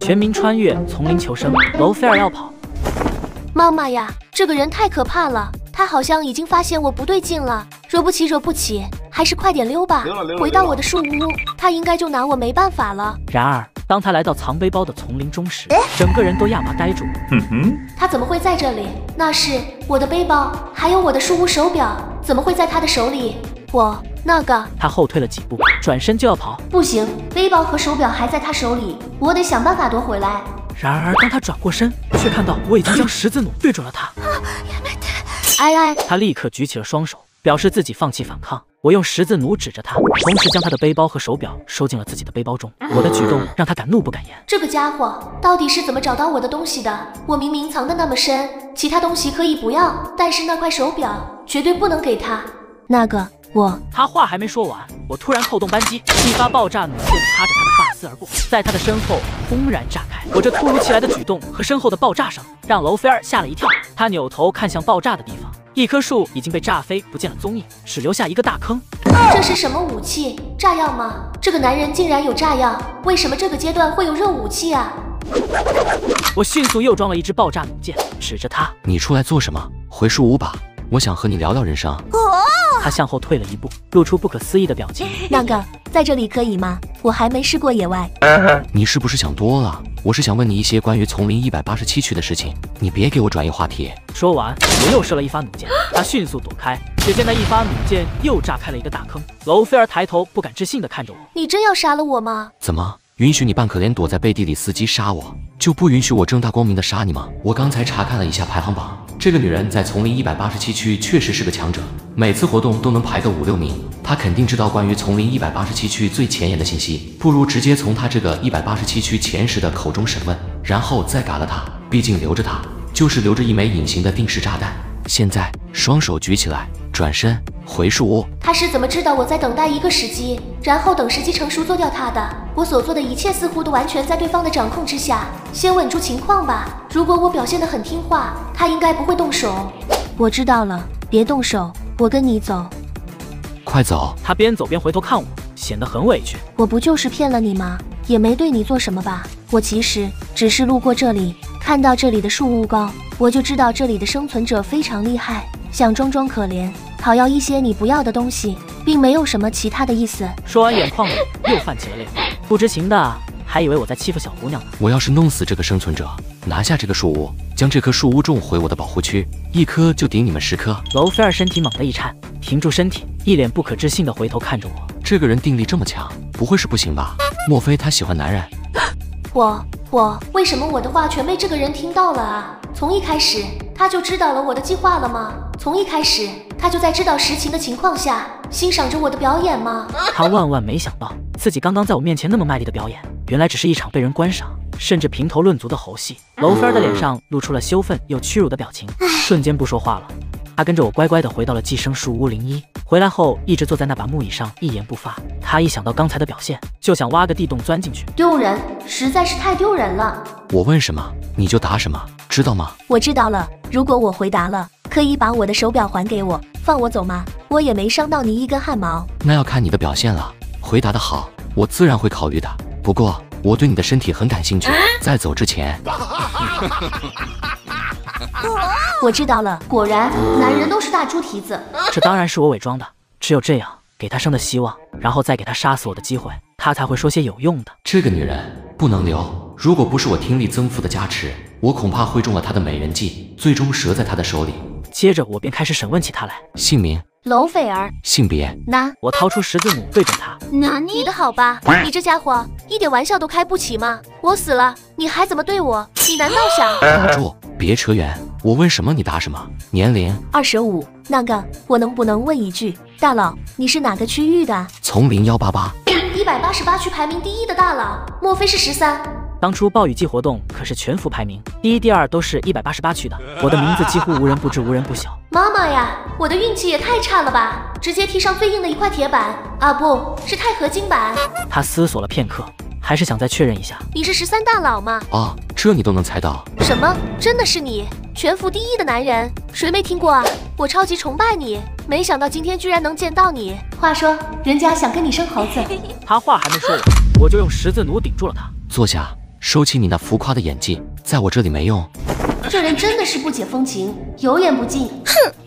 全民穿越丛林求生，娄菲尔要跑。妈妈呀，这个人太可怕了，他好像已经发现我不对劲了，惹不起惹不起，还是快点溜吧，回到我的树屋，他应该就拿我没办法了。然而，当他来到藏背包的丛林中时，整个人都亚麻呆住。哼哼，他怎么会在这里？那是我的背包，还有我的树屋手表，怎么会在他的手里？我那个，他后退了几步，转身就要跑。不行，背包和手表还在他手里，我得想办法夺回来。然而，当他转过身，却看到我已经将十字弩对准了他。哎哎！他立刻举起了双手，表示自己放弃反抗。我用十字弩指着他，同时将他的背包和手表收进了自己的背包中。我的举动让他敢怒不敢言。这个家伙到底是怎么找到我的东西的？我明明藏得那么深，其他东西可以不要，但是那块手表绝对不能给他。那个。我，他话还没说完，我突然扣动扳机，一发爆炸弩箭擦着他的发丝而过，在他的身后轰然炸开。我这突如其来的举动和身后的爆炸声，让娄菲儿吓了一跳。他扭头看向爆炸的地方，一棵树已经被炸飞，不见了踪影，只留下一个大坑。这是什么武器？炸药吗？这个男人竟然有炸药？为什么这个阶段会有热武器啊？我迅速又装了一支爆炸弩箭，指着他：“你出来做什么？回树屋吧，我想和你聊聊人生。”他向后退了一步，露出不可思议的表情。那个，在这里可以吗？我还没试过野外。你是不是想多了？我是想问你一些关于丛林一百八十七区的事情，你别给我转移话题。说完，我又射了一发弩箭，他迅速躲开。只见那一发弩箭又炸开了一个大坑。娄菲儿抬头不敢置信地看着我：“你真要杀了我吗？怎么允许你扮可怜躲在背地里伺机杀我，就不允许我正大光明的杀你吗？我刚才查看了一下排行榜。”这个女人在丛林一百八十七区确实是个强者，每次活动都能排个五六名。她肯定知道关于丛林一百八十七区最前沿的信息，不如直接从她这个一百八十七区前十的口中审问，然后再嘎了她。毕竟留着她，就是留着一枚隐形的定时炸弹。现在双手举起来，转身回树屋。他是怎么知道我在等待一个时机，然后等时机成熟做掉他的？我所做的一切似乎都完全在对方的掌控之下。先稳住情况吧。如果我表现得很听话，他应该不会动手。我知道了，别动手，我跟你走。快走！他边走边回头看我，显得很委屈。我不就是骗了你吗？也没对你做什么吧？我其实只是路过这里。看到这里的树屋高，我就知道这里的生存者非常厉害，想装装可怜，讨要一些你不要的东西，并没有什么其他的意思。说完，眼眶里又泛起了泪花。不知情的还以为我在欺负小姑娘呢。我要是弄死这个生存者，拿下这个树屋，将这棵树屋种回我的保护区，一棵就顶你们十棵。娄菲儿身体猛地一颤，停住身体，一脸不可置信的回头看着我。这个人定力这么强，不会是不行吧？莫非他喜欢男人？我。我为什么我的话全被这个人听到了啊？从一开始他就知道了我的计划了吗？从一开始他就在知道实情的情况下欣赏着我的表演吗？他万万没想到自己刚刚在我面前那么卖力的表演，原来只是一场被人观赏甚至评头论足的猴戏。娄芬儿的脸上露出了羞愤又屈辱的表情，瞬间不说话了。他跟着我乖乖的回到了寄生树屋零一，回来后一直坐在那把木椅上一言不发。他一想到刚才的表现，就想挖个地洞钻进去。丢人，实在是太丢人了。我问什么你就答什么，知道吗？我知道了。如果我回答了，可以把我的手表还给我，放我走吗？我也没伤到你一根汗毛。那要看你的表现了。回答的好，我自然会考虑的。不过我对你的身体很感兴趣，在走之前。我知道了，果然男人都是大猪蹄子。这当然是我伪装的，只有这样给他生的希望，然后再给他杀死我的机会，他才会说些有用的。这个女人不能留，如果不是我听力增幅的加持，我恐怕会中了她的美人计，最终折在她的手里。接着我便开始审问起她来，姓名。娄斐儿，性别男。我掏出十字弩对准他。你的好吧？你这家伙一点玩笑都开不起吗？我死了，你还怎么对我？你难道想？打住，别扯远。我问什么你答什么。年龄二十五。那个，我能不能问一句，大佬，你是哪个区域的？丛林幺八八。一百八十八区排名第一的大佬，莫非是十三？当初暴雨季活动可是全服排名第一、第二都是一百八十八区的，我的名字几乎无人不知、无人不晓。妈妈呀，我的运气也太差了吧！直接踢上最硬的一块铁板啊，不是钛合金板。他思索了片刻，还是想再确认一下。你是十三大佬吗？啊，这你都能猜到？什么？真的是你？全服第一的男人，谁没听过啊？我超级崇拜你，没想到今天居然能见到你。话说，人家想跟你生猴子。他话还没说完，我就用十字弩顶住了他。坐下。收起你那浮夸的演技，在我这里没用。这人真的是不解风情，油盐不进。哼。